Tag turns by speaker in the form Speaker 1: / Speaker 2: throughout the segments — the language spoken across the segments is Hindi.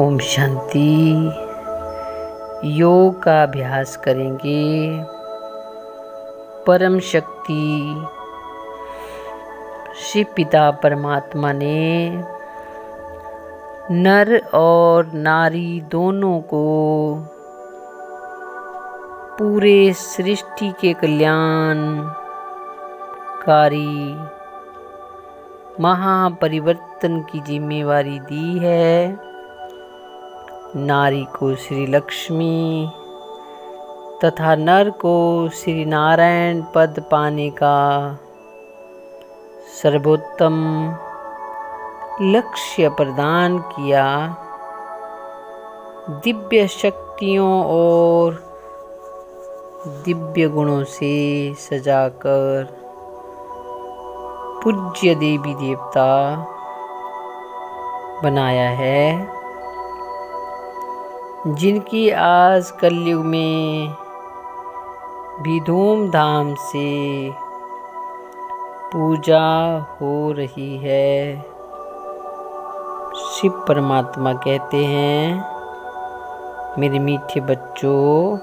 Speaker 1: ओम शांति। योग का अभ्यास करेंगे। परम शक्ति। श्री पिता परमात्मा ने नर और नारी दोनों को पूरे सृष्टि के कल्याण कारी महापरिवर्तन की जिम्मेवारी दी है। नारी को श्री लक्ष्मी तथा नर को श्री नारायण पद पाने का सर्वोत्तम लक्ष्य प्रदान किया। दिव्य शक्तियों और दिव्य गुणों से सजाकर पूज्य देवी देवता बनाया है। जिनकी आज कलयुग में भी धूमधाम से पूजा हो रही है। शिव परमात्मा कहते हैं, मेरे मीठे बच्चों,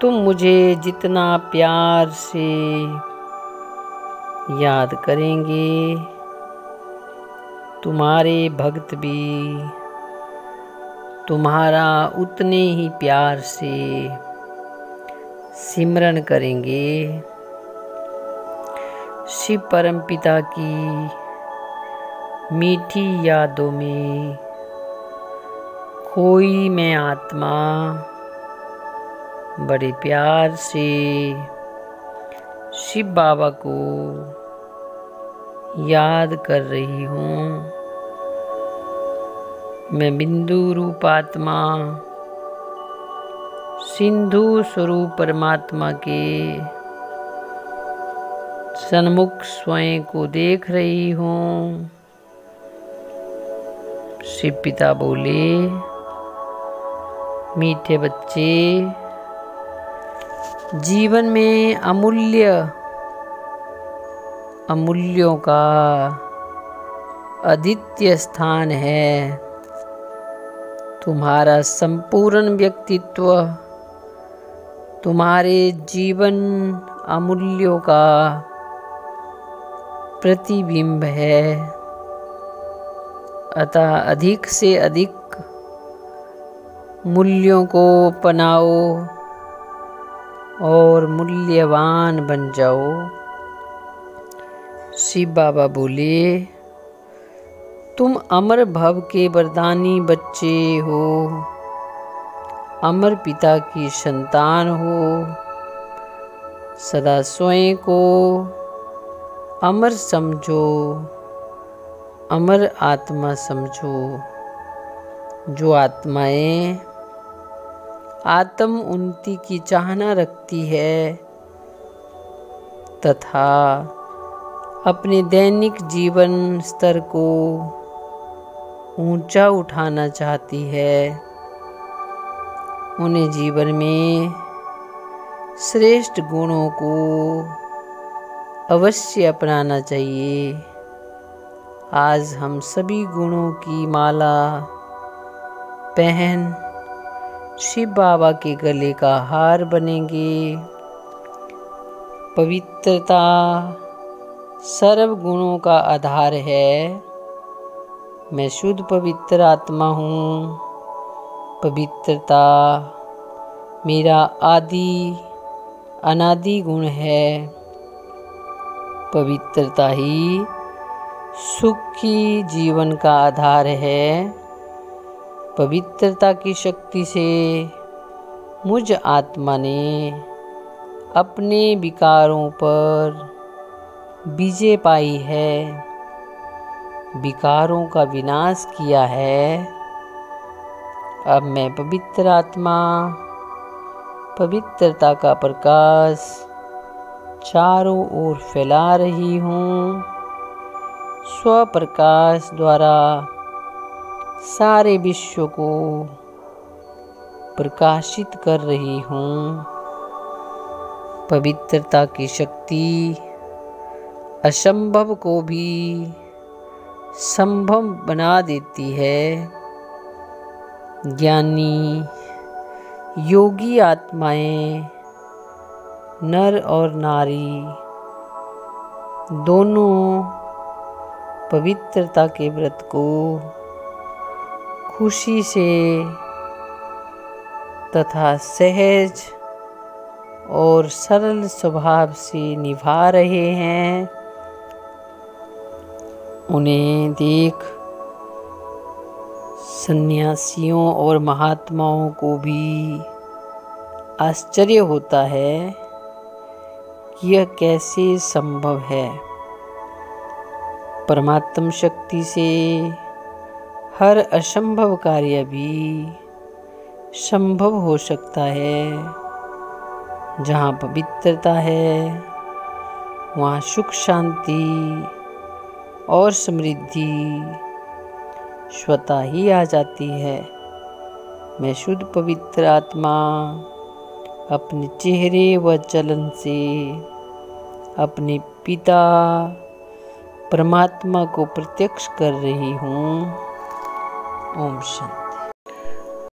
Speaker 1: तुम मुझे जितना प्यार से याद करेंगे, तुम्हारे भक्त भी तुम्हारा उतने ही प्यार से सिमरन करेंगे। शिव परम पिता की मीठी यादों में कोई मैं आत्मा बड़े प्यार से शिव बाबा को याद कर रही हूँ। मैं बिंदु रूप आत्मा, सिंधु स्वरूप परमात्मा के सन्मुख स्वयं को देख रही हूँ। शिव पिता बोले, मीठे बच्चे, जीवन में अमूल्य, अमूल्यों का अद्वितीय स्थान है। तुम्हारा संपूर्ण व्यक्तित्व, तुम्हारे जीवन अमूल्यों का प्रतिबिंब है। अतः अधिक से अधिक मूल्यों को अपनाओ और मूल्यवान बन जाओ। शिव बाबा बोले तुम अमर भव के वरदानी बच्चे हो। अमर पिता की संतान हो। सदा स्वयं को अमर समझो। अमर आत्मा समझो। जो आत्माएँ आत्म उन्नति की चाहना रखती है तथा अपने दैनिक जीवन स्तर को ऊँचा उठाना चाहती है। उन्हें जीवन में श्रेष्ठ गुणों को अवश्य अपनाना चाहिए। आज हम सभी गुणों की माला, पहन, शिव बाबा के गले का हार बनेंगे। पवित्रता सर्व गुणों का आधार है। मैं शुद्ध पवित्र आत्मा हूँ। पवित्रता मेरा आदि अनादि गुण है। पवित्रता ही सुखी जीवन का आधार है। पवित्रता की शक्ति से मुझ आत्मा ने अपने विकारों पर विजय पाई है। विकारों का विनाश किया है। अब मैं पवित्र आत्मा, पवित्रता का प्रकाश चारों ओर फैला रही हूँ। स्वप्रकाश द्वारा सारे विश्व को प्रकाशित कर रही हूँ। पवित्रता की शक्ति, असंभव को भी संभव बना देती है। ज्ञानी, योगी आत्माएँ, नर और नारी, दोनों पवित्रता के व्रत को खुशी से तथा सहज और सरल स्वभाव से निभा रहे हैं। उन्हें देख सन्यासियों और महात्माओं को भी आश्चर्य होता है कि यह कैसे संभव है। परमात्म शक्ति से हर असंभव कार्य भी संभव हो सकता है। जहाँ पवित्रता है, वहाँ सुख शांति और समृद्धि स्वतः ही आ जाती है। मैं शुद्ध पवित्र आत्मा अपने चेहरे व चलन से अपने पिता परमात्मा को प्रत्यक्ष कर रही हूँ। ओम शांति